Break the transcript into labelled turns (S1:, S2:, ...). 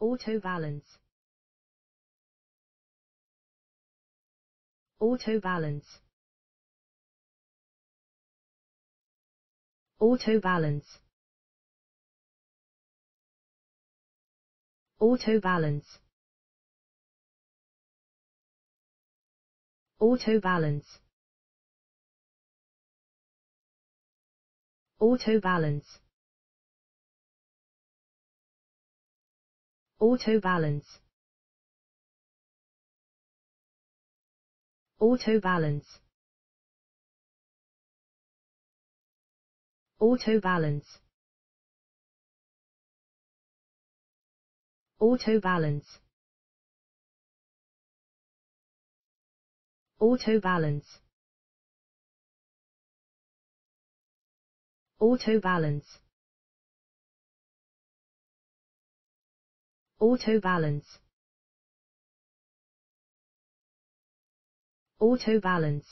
S1: auto balance auto balance auto balance auto balance auto balance auto balance auto balance auto balance auto balance auto balance auto balance auto balance auto balance auto balance